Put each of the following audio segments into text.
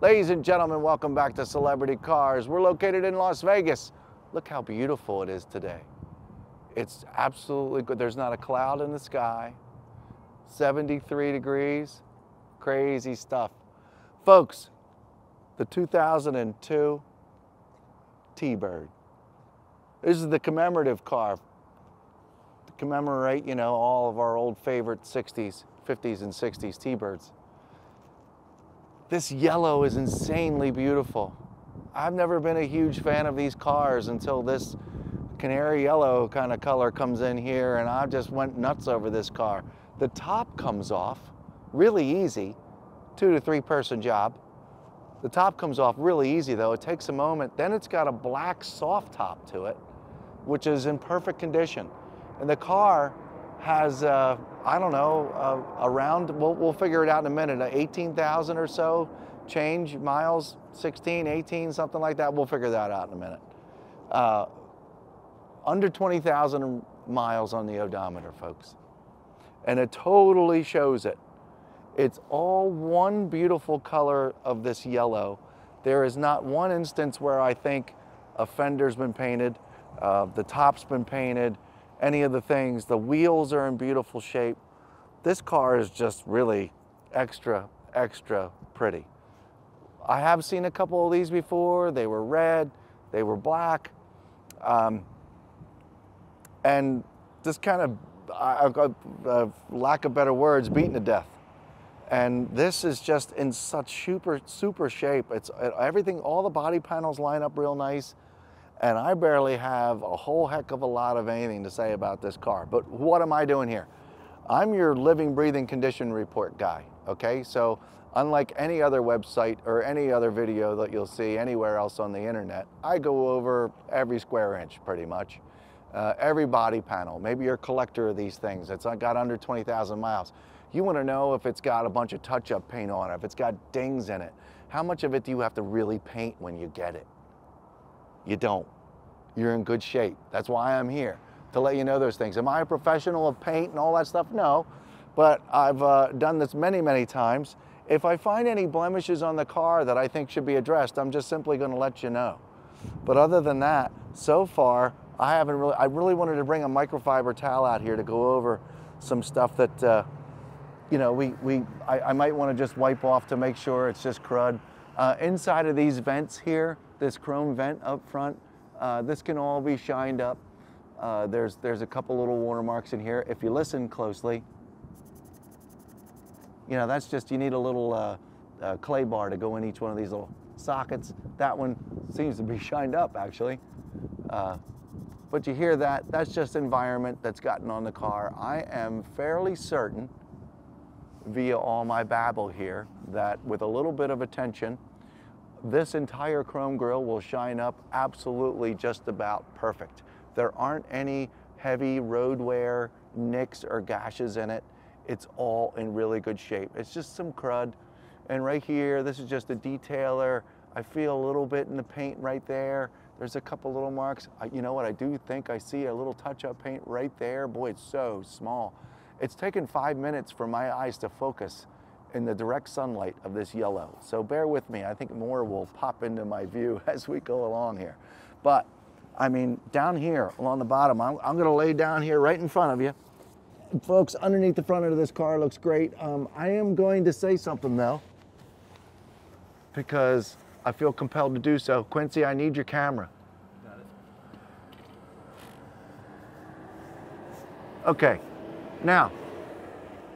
Ladies and gentlemen, welcome back to Celebrity Cars. We're located in Las Vegas. Look how beautiful it is today. It's absolutely good. There's not a cloud in the sky. 73 degrees. Crazy stuff. Folks, the 2002 T-Bird. This is the commemorative car to commemorate, you know, all of our old favorite 60s, 50s and 60s T-Birds. This yellow is insanely beautiful. I've never been a huge fan of these cars until this canary yellow kind of color comes in here and I just went nuts over this car. The top comes off really easy, two to three person job. The top comes off really easy though, it takes a moment. Then it's got a black soft top to it, which is in perfect condition. And the car has, uh, I don't know, uh, around, we'll, we'll figure it out in a minute, uh, 18,000 or so change miles, 16, 18, something like that. We'll figure that out in a minute. Uh, under 20,000 miles on the odometer, folks. And it totally shows it. It's all one beautiful color of this yellow. There is not one instance where I think a fender's been painted, uh, the top's been painted, any of the things. The wheels are in beautiful shape. This car is just really extra, extra pretty. I have seen a couple of these before. They were red, they were black, um, and just kind of, uh, uh, lack of better words, beaten to death. And this is just in such super, super shape. It's everything, all the body panels line up real nice and I barely have a whole heck of a lot of anything to say about this car. But what am I doing here? I'm your living, breathing condition report guy, okay? So unlike any other website or any other video that you'll see anywhere else on the internet, I go over every square inch pretty much. Uh, every body panel. Maybe you're a collector of these things. It's got under 20,000 miles. You want to know if it's got a bunch of touch-up paint on it, if it's got dings in it. How much of it do you have to really paint when you get it? You don't. You're in good shape. That's why I'm here, to let you know those things. Am I a professional of paint and all that stuff? No, but I've uh, done this many, many times. If I find any blemishes on the car that I think should be addressed, I'm just simply going to let you know. But other than that, so far, I haven't really, I really wanted to bring a microfiber towel out here to go over some stuff that, uh, you know, we, we, I, I might want to just wipe off to make sure it's just crud. Uh, inside of these vents here, this chrome vent up front. Uh, this can all be shined up. Uh, there's, there's a couple little watermarks in here. If you listen closely, you know, that's just, you need a little uh, uh clay bar to go in each one of these little sockets. That one seems to be shined up actually. Uh, but you hear that, that's just environment that's gotten on the car. I am fairly certain via all my babble here that with a little bit of attention this entire chrome grille will shine up absolutely just about perfect. There aren't any heavy road wear, nicks or gashes in it. It's all in really good shape. It's just some crud. And right here, this is just a detailer. I feel a little bit in the paint right there. There's a couple little marks. I, you know what, I do think I see a little touch-up paint right there. Boy, it's so small. It's taken five minutes for my eyes to focus in the direct sunlight of this yellow. So bear with me. I think more will pop into my view as we go along here. But I mean, down here along the bottom, I'm, I'm gonna lay down here right in front of you. Folks, underneath the front end of this car looks great. Um, I am going to say something though, because I feel compelled to do so. Quincy, I need your camera. Okay, now,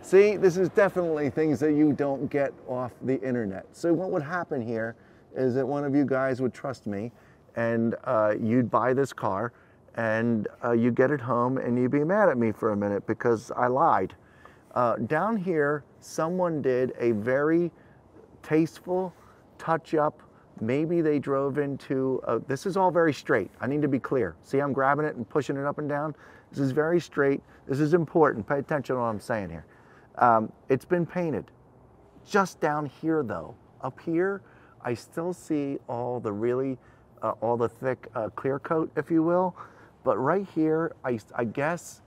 See, this is definitely things that you don't get off the internet. So what would happen here is that one of you guys would trust me and uh, you'd buy this car and uh, you get it home and you'd be mad at me for a minute because I lied. Uh, down here, someone did a very tasteful touch up. Maybe they drove into, a, this is all very straight. I need to be clear. See, I'm grabbing it and pushing it up and down. This is very straight. This is important. Pay attention to what I'm saying here. Um, it's been painted. Just down here though, up here, I still see all the really, uh, all the thick uh, clear coat, if you will. But right here, I, I guess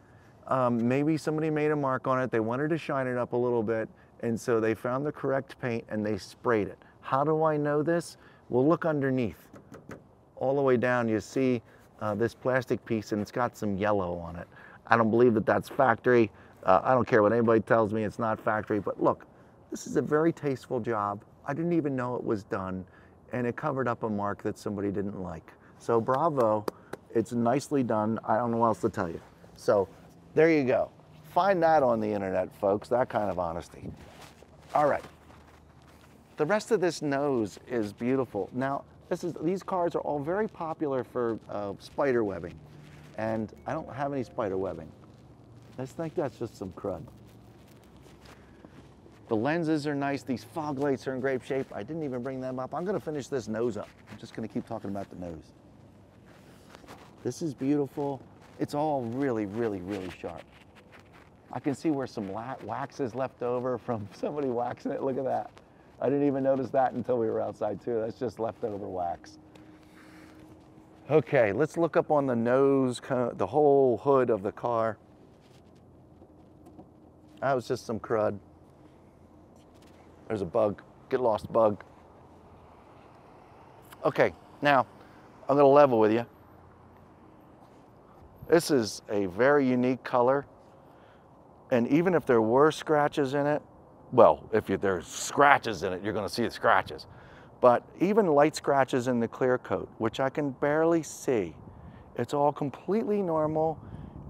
um, maybe somebody made a mark on it. They wanted to shine it up a little bit. And so they found the correct paint and they sprayed it. How do I know this? Well, look underneath. All the way down, you see uh, this plastic piece and it's got some yellow on it. I don't believe that that's factory. Uh, I don't care what anybody tells me, it's not factory, but look, this is a very tasteful job. I didn't even know it was done and it covered up a mark that somebody didn't like. So bravo, it's nicely done. I don't know what else to tell you. So there you go. Find that on the internet, folks, that kind of honesty. All right. The rest of this nose is beautiful. Now, this is, these cars are all very popular for uh, spider webbing, and I don't have any spider webbing. I think that's just some crud. The lenses are nice. These fog lights are in great shape. I didn't even bring them up. I'm going to finish this nose up. I'm just going to keep talking about the nose. This is beautiful. It's all really, really, really sharp. I can see where some wax is left over from somebody waxing it. Look at that. I didn't even notice that until we were outside too. That's just leftover wax. Okay, let's look up on the nose, the whole hood of the car. That was just some crud. There's a bug, get lost bug. Okay, now I'm gonna level with you. This is a very unique color. And even if there were scratches in it, well, if you, there's scratches in it, you're to see the scratches. But even light scratches in the clear coat, which I can barely see, it's all completely normal.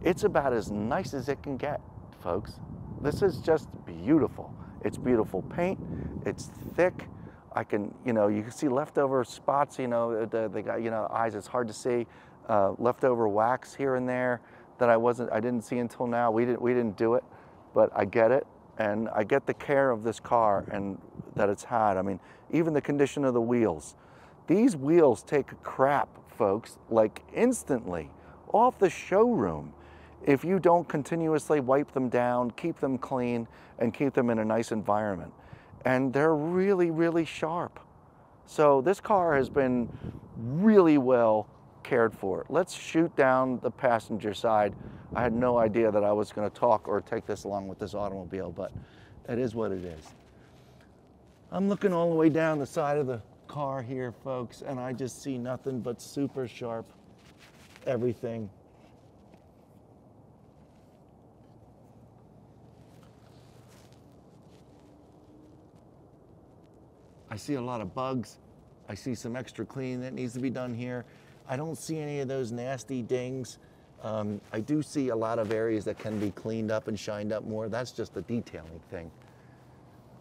It's about as nice as it can get, folks. This is just beautiful. It's beautiful paint. It's thick. I can, you know, you can see leftover spots, you know, the, the you know, eyes, it's hard to see. Uh, leftover wax here and there that I wasn't, I didn't see until now. We didn't, we didn't do it, but I get it and I get the care of this car and that it's had. I mean, even the condition of the wheels. These wheels take crap, folks, like instantly off the showroom if you don't continuously wipe them down, keep them clean, and keep them in a nice environment. And they're really, really sharp. So this car has been really well cared for. Let's shoot down the passenger side. I had no idea that I was going to talk or take this along with this automobile, but it is what it is. I'm looking all the way down the side of the car here, folks, and I just see nothing but super sharp everything. I see a lot of bugs. I see some extra cleaning that needs to be done here. I don't see any of those nasty dings. Um, I do see a lot of areas that can be cleaned up and shined up more. That's just a detailing thing.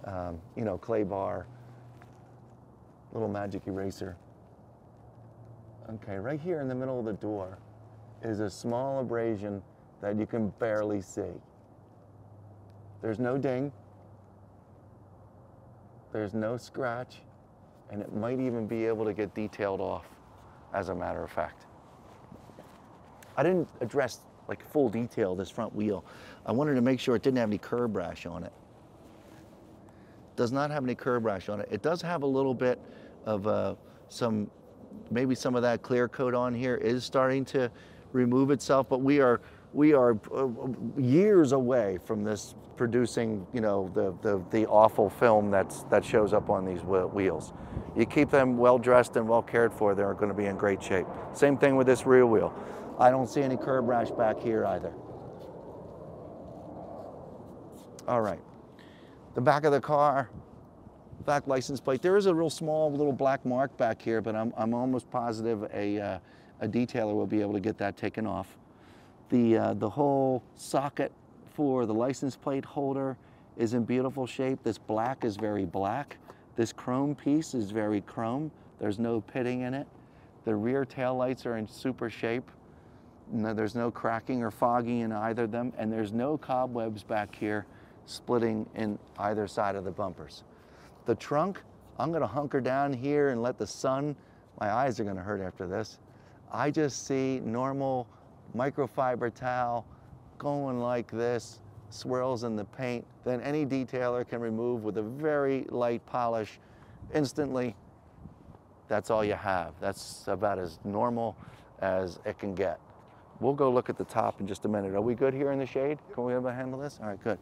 Um, you know, clay bar, little magic eraser. Okay, right here in the middle of the door is a small abrasion that you can barely see. There's no ding. There's no scratch, and it might even be able to get detailed off as a matter of fact. I didn't address like full detail this front wheel. I wanted to make sure it didn't have any curb rash on it. Does not have any curb rash on it. It does have a little bit of uh, some, maybe some of that clear coat on here is starting to remove itself, but we are we are uh, years away from this producing, you know, the, the, the awful film that's, that shows up on these wheels. You keep them well dressed and well cared for, they're going to be in great shape. Same thing with this rear wheel. I don't see any curb rash back here either. All right. The back of the car, back license plate. There is a real small little black mark back here, but I'm, I'm almost positive a, uh, a detailer will be able to get that taken off. The, uh, the whole socket for the license plate holder is in beautiful shape. This black is very black. This chrome piece is very chrome. There's no pitting in it. The rear tail lights are in super shape. No, there's no cracking or fogging in either of them, and there's no cobwebs back here splitting in either side of the bumpers. The trunk, I'm gonna hunker down here and let the sun, my eyes are gonna hurt after this. I just see normal microfiber towel going like this, swirls in the paint, then any detailer can remove with a very light polish instantly. That's all you have. That's about as normal as it can get. We'll go look at the top in just a minute. Are we good here in the shade? Can we ever handle this? All right, good.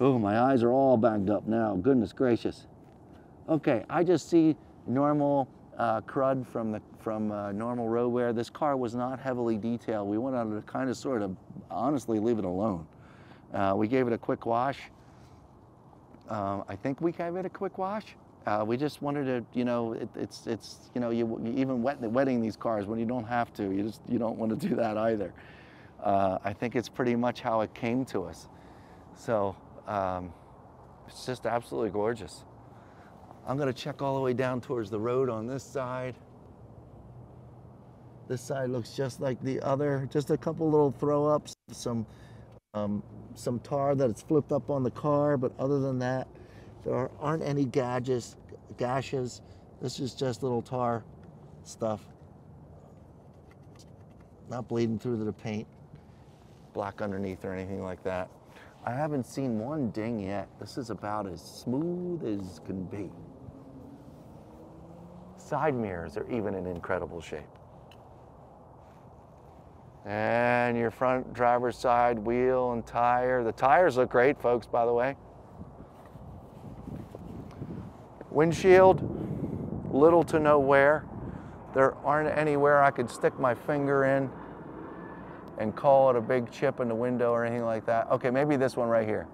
Oh, my eyes are all bagged up now. Goodness gracious. Okay, I just see normal uh, crud from the from uh, normal road wear. This car was not heavily detailed. We went out to kind of sort of honestly leave it alone. Uh, we gave it a quick wash. Um, I think we gave it a quick wash. Uh, we just wanted to, you know, it, it's it's you know you, you even wet, wetting these cars when you don't have to. You just you don't want to do that either. Uh, I think it's pretty much how it came to us. So um, it's just absolutely gorgeous. I'm gonna check all the way down towards the road on this side. This side looks just like the other, just a couple little throw ups, some um, some tar that it's flipped up on the car, but other than that, there aren't any gadgets, gashes. This is just little tar stuff. Not bleeding through the paint, black underneath or anything like that. I haven't seen one ding yet. This is about as smooth as can be. Side mirrors are even in incredible shape. And your front driver's side wheel and tire. The tires look great, folks, by the way. Windshield, little to no wear. There aren't anywhere I could stick my finger in and call it a big chip in the window or anything like that. Okay, maybe this one right here.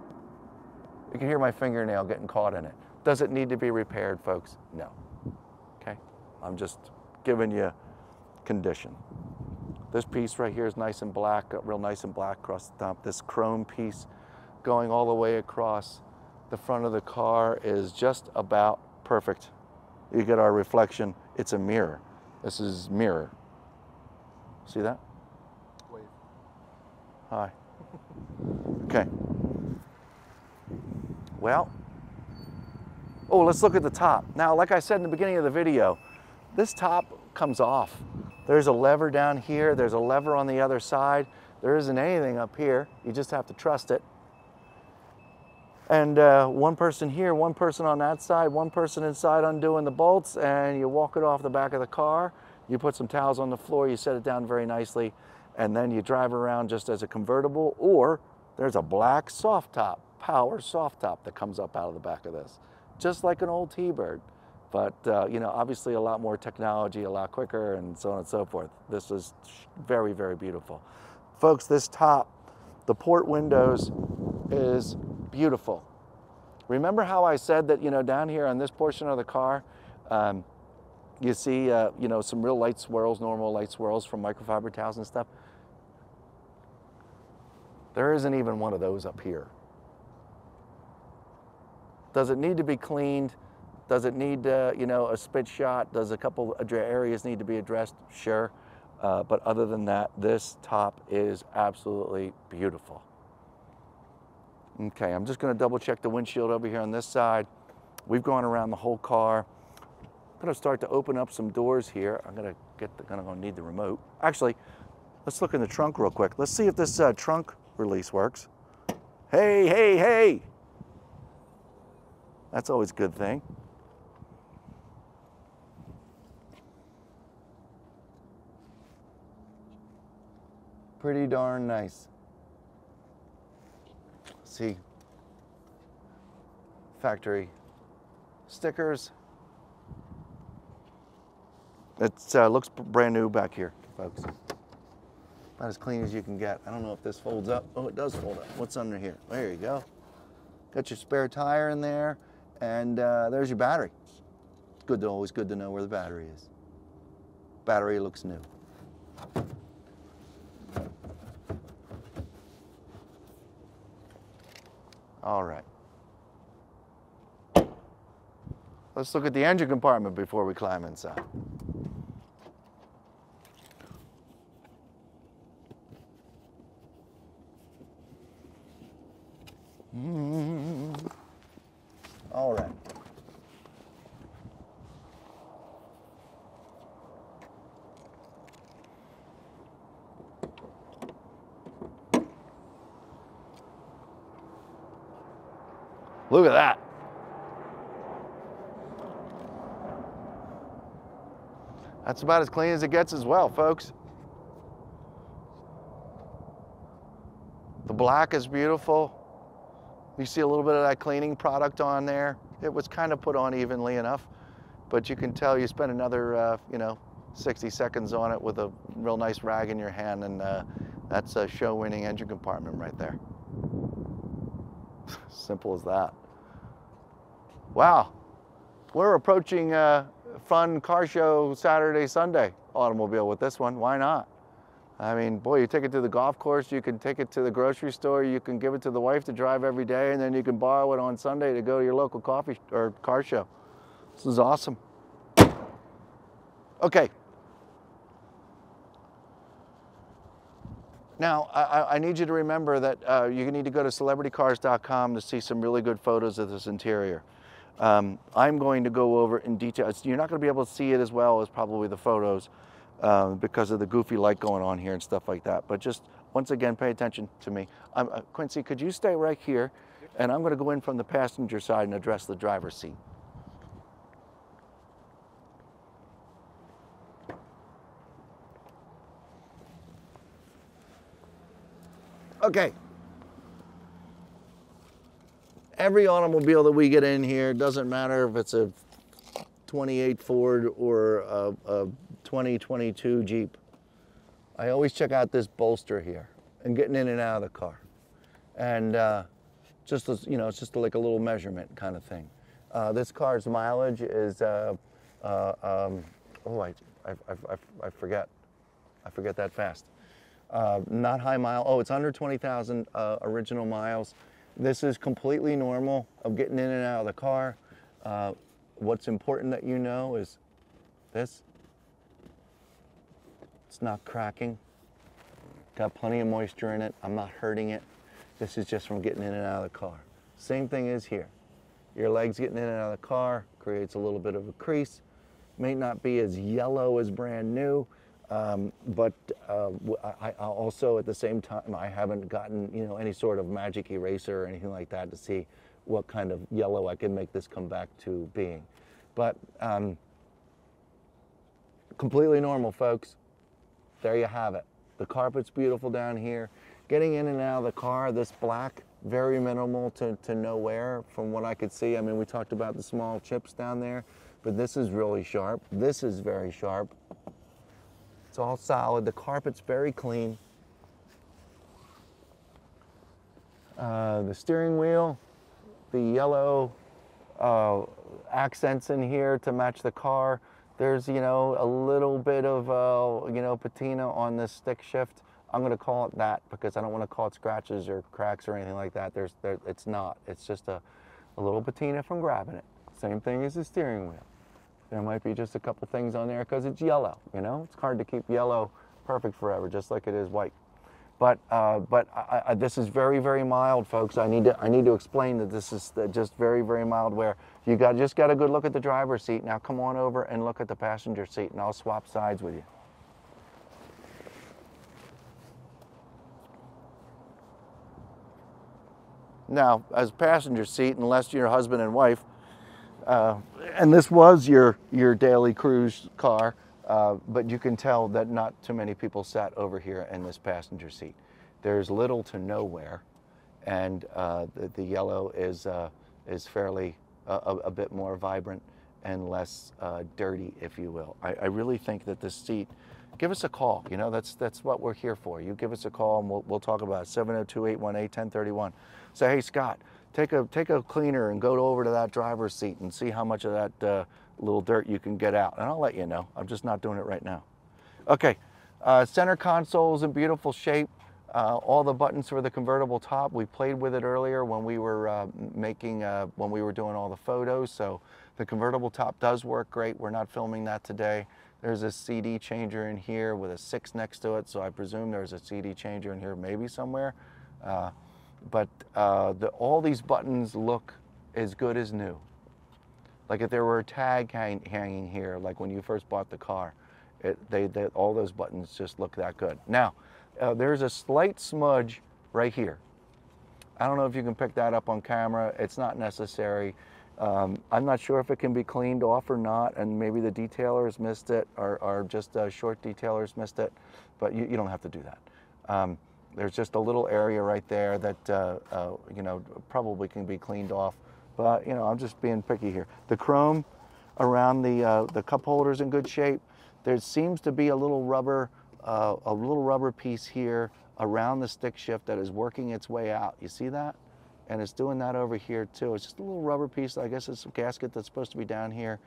You can hear my fingernail getting caught in it. Does it need to be repaired, folks? No. I'm just giving you condition. This piece right here is nice and black, real nice and black across the top. This chrome piece going all the way across the front of the car is just about perfect. You get our reflection. It's a mirror. This is mirror. See that? Wave. Hi. Okay. Well, oh, let's look at the top. Now, like I said in the beginning of the video, this top comes off. There's a lever down here. There's a lever on the other side. There isn't anything up here. You just have to trust it. And uh, one person here, one person on that side, one person inside undoing the bolts, and you walk it off the back of the car. You put some towels on the floor, you set it down very nicely, and then you drive around just as a convertible, or there's a black soft top, power soft top that comes up out of the back of this, just like an old T-Bird. But uh, you know, obviously a lot more technology, a lot quicker, and so on and so forth. This is very, very beautiful, folks. This top, the port windows, is beautiful. Remember how I said that you know down here on this portion of the car, um, you see uh, you know some real light swirls, normal light swirls from microfiber towels and stuff. There isn't even one of those up here. Does it need to be cleaned? Does it need, uh, you know, a spit shot? Does a couple areas need to be addressed? Sure. Uh, but other than that, this top is absolutely beautiful. Okay, I'm just gonna double check the windshield over here on this side. We've gone around the whole car. I'm gonna start to open up some doors here. I'm gonna get the, gonna need the remote. Actually, let's look in the trunk real quick. Let's see if this uh, trunk release works. Hey, hey, hey! That's always a good thing. Pretty darn nice. See, factory stickers. It uh, looks brand new back here, folks. About as clean as you can get. I don't know if this folds up. Oh, it does fold up. What's under here? There you go. Got your spare tire in there, and uh, there's your battery. Good to always good to know where the battery is. Battery looks new. All right. Let's look at the engine compartment before we climb inside. Mm. All right. Look at that. That's about as clean as it gets as well, folks. The black is beautiful. You see a little bit of that cleaning product on there. It was kind of put on evenly enough, but you can tell you spent another, uh, you know, 60 seconds on it with a real nice rag in your hand, and uh, that's a show-winning engine compartment right there. Simple as that. Wow, we're approaching a fun car show Saturday, Sunday automobile with this one. Why not? I mean, boy, you take it to the golf course, you can take it to the grocery store, you can give it to the wife to drive every day, and then you can borrow it on Sunday to go to your local coffee or car show. This is awesome. Okay. Now, I, I need you to remember that uh, you need to go to celebritycars.com to see some really good photos of this interior. Um, I'm going to go over in detail. You're not going to be able to see it as well as probably the photos um, because of the goofy light going on here and stuff like that. But just once again, pay attention to me. Um, uh, Quincy, could you stay right here? And I'm going to go in from the passenger side and address the driver's seat. Okay. Every automobile that we get in here, doesn't matter if it's a 28 Ford or a, a 2022 Jeep, I always check out this bolster here and getting in and out of the car. And uh, just, as, you know, it's just like a little measurement kind of thing. Uh, this car's mileage is, uh, uh um, oh, I, I, I, I forget. I forget that fast. Uh, not high mile. Oh, it's under 20,000 uh, original miles. This is completely normal of getting in and out of the car. Uh, what's important that you know is this. It's not cracking. Got plenty of moisture in it. I'm not hurting it. This is just from getting in and out of the car. Same thing is here. Your legs getting in and out of the car creates a little bit of a crease. May not be as yellow as brand new, um, but uh, I, I, also at the same time I haven't gotten you know any sort of magic eraser or anything like that to see what kind of yellow I can make this come back to being. But um, completely normal, folks. There you have it. The carpet's beautiful down here. Getting in and out of the car, this black, very minimal to, to nowhere from what I could see. I mean, we talked about the small chips down there, but this is really sharp. This is very sharp. All solid. The carpet's very clean. Uh, the steering wheel, the yellow uh, accents in here to match the car. There's, you know, a little bit of, uh, you know, patina on this stick shift. I'm going to call it that because I don't want to call it scratches or cracks or anything like that. There's, there, it's not. It's just a, a little patina from grabbing it. Same thing as the steering wheel. There might be just a couple things on there because it's yellow, you know? It's hard to keep yellow perfect forever, just like it is white. But, uh, but I, I, this is very, very mild, folks. I need to, I need to explain that this is just very, very mild where you got, just got a good look at the driver's seat. Now come on over and look at the passenger seat and I'll swap sides with you. Now, as passenger seat, unless you're husband and wife, uh, and this was your, your daily cruise car, uh, but you can tell that not too many people sat over here in this passenger seat. There's little to nowhere, and uh, the, the, yellow is, uh, is fairly a, a, bit more vibrant and less uh, dirty, if you will. I, I, really think that this seat, give us a call. You know, that's, that's what we're here for. You give us a call and we'll, we'll talk about it. 702 818 1031. Say, hey, Scott, take a take a cleaner and go over to that driver's seat and see how much of that uh, little dirt you can get out. And I'll let you know. I'm just not doing it right now. Okay, uh, center console is in beautiful shape. Uh, all the buttons for the convertible top. We played with it earlier when we were uh, making uh, when we were doing all the photos. So the convertible top does work great. We're not filming that today. There's a CD changer in here with a six next to it. So I presume there's a CD changer in here maybe somewhere. But uh, the, all these buttons look as good as new. Like if there were a tag hang, hanging here, like when you first bought the car, it, they, they, all those buttons just look that good. Now, uh, there's a slight smudge right here. I don't know if you can pick that up on camera. It's not necessary. Um, I'm not sure if it can be cleaned off or not, and maybe the detailers missed it, or, or just uh, short detailers missed it, but you, you, don't have to do that. Um, There's just a little area right there that, uh, uh, you know, probably can be cleaned off. But, you know, I'm just being picky here. The chrome around the, uh, the cup holders in good shape. There seems to be a little rubber, uh, a little rubber piece here around the stick shift that is working its way out. You see that? And it's doing that over here too. It's just a little rubber piece. I guess it's a gasket that's supposed to be down here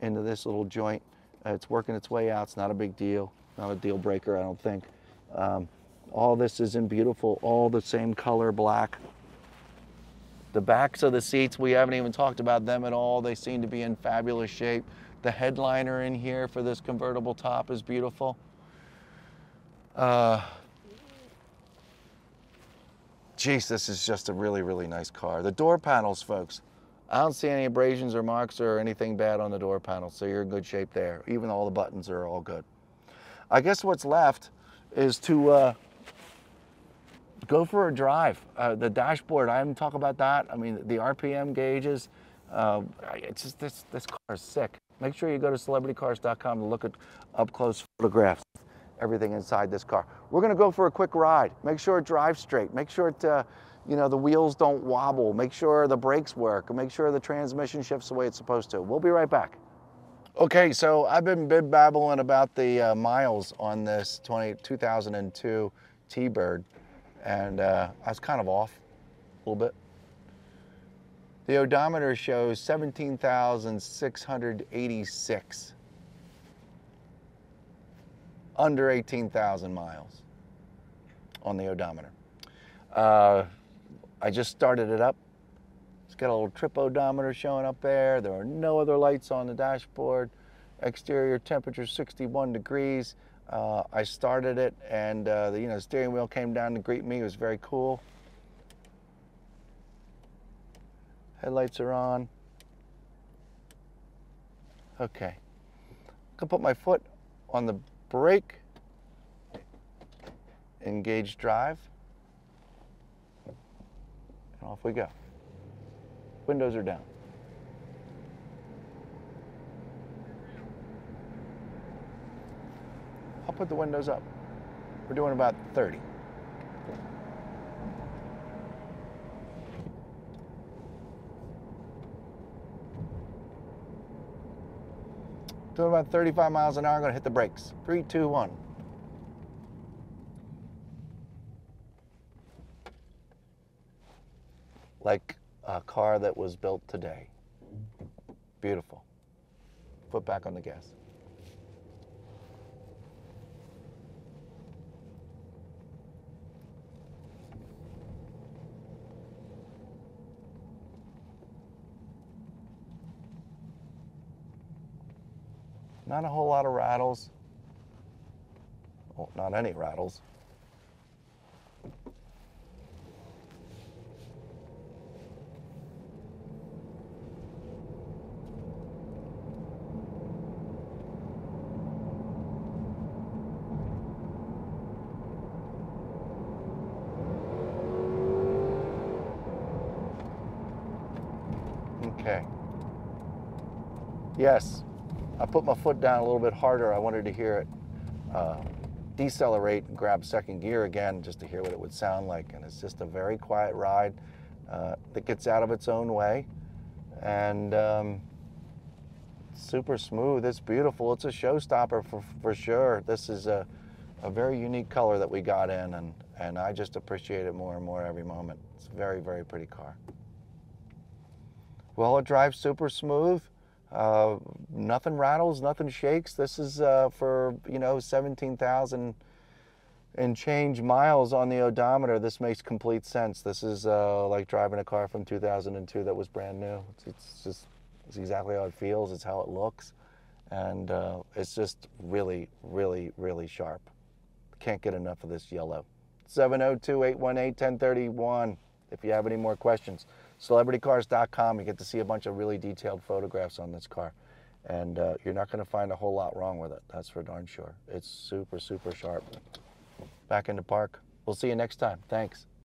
into this little joint. Uh, it's working its way out. It's not a big deal. Not a deal breaker, I don't think. Um, all this is in beautiful, all the same color black. The backs of the seats, we haven't even talked about them at all. They seem to be in fabulous shape. The headliner in here for this convertible top is beautiful. Uh, geez, this is just a really, really nice car. The door panels, folks. I don't see any abrasions or marks or anything bad on the door panels, so you're in good shape there. Even all the buttons are all good. I guess what's left is to uh, go for a drive. Uh, the dashboard, I haven't talked about that. I mean, the RPM gauges, uh, it's just this, this car is sick. Make sure you go to celebritycars.com to look at up close photographs, everything inside this car. We're gonna go for a quick ride. Make sure it drives straight. Make sure it, uh, you know, the wheels don't wobble. Make sure the brakes work. Make sure the transmission shifts the way it's supposed to. We'll be right back. Okay, so I've been bib babbling about the uh, miles on this 20, 2002 T-Bird, and uh, I was kind of off a little bit. The odometer shows 17,686, under 18,000 miles on the odometer. Uh, I just started it up. It's got a little trip odometer showing up there. There are no other lights on the dashboard. Exterior temperature 61 degrees. Uh, I started it and uh, the you know steering wheel came down to greet me. It was very cool. Headlights are on. Okay. I can put my foot on the brake. Engage drive. And off we go. Windows are down. I'll put the windows up. We're doing about 30. Doing about 35 miles an hour, I'm gonna hit the brakes. Three, two, one. Like a car that was built today. Beautiful. Foot back on the gas. Not a whole lot of rattles. Well, not any rattles. Okay. Yes, I put my foot down a little bit harder. I wanted to hear it uh, decelerate and grab second gear again just to hear what it would sound like. And it's just a very quiet ride uh, that gets out of its own way. And um, super smooth. It's beautiful. It's a showstopper for, for sure. This is a, a very unique color that we got in, and, and I just appreciate it more and more every moment. It's a very, very pretty car. Well, it drives super smooth. Uh, nothing rattles, nothing shakes. This is uh, for, you know, 17,000 and change miles on the odometer. This makes complete sense. This is uh, like driving a car from 2002 that was brand new. It's, it's, just, it's exactly how it feels. It's how it looks. And uh, it's just really, really, really sharp. Can't get enough of this yellow. 702-818-1031 if you have any more questions celebritycars.com. You get to see a bunch of really detailed photographs on this car. And uh, you're not going to find a whole lot wrong with it. That's for darn sure. It's super, super sharp. Back in the park. We'll see you next time. Thanks.